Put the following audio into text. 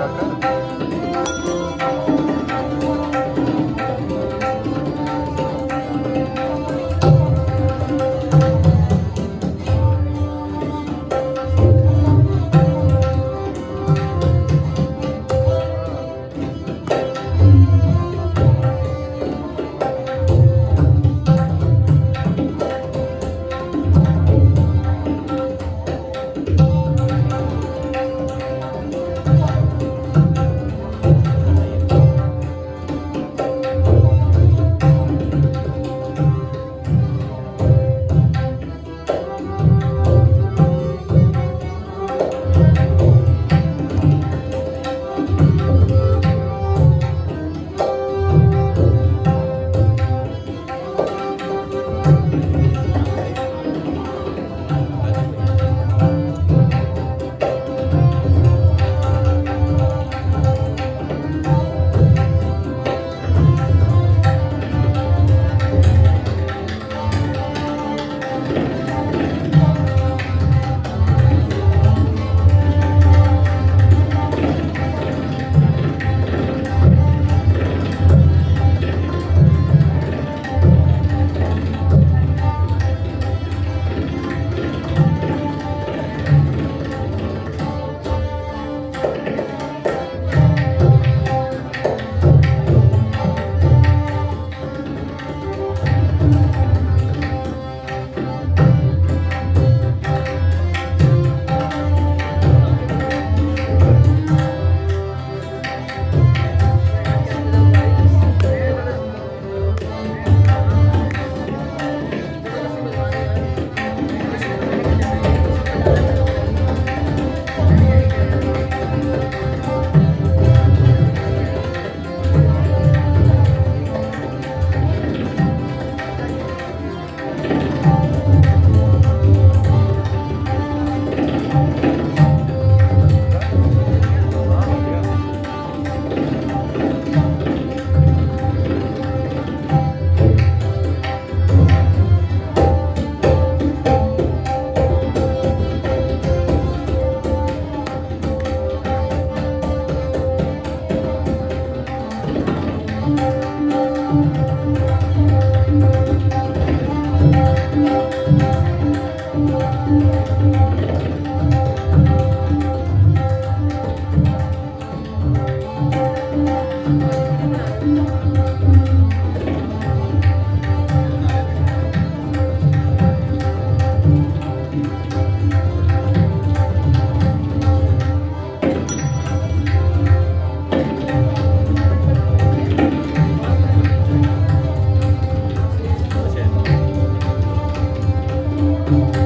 Tacacá. thank mm -hmm. you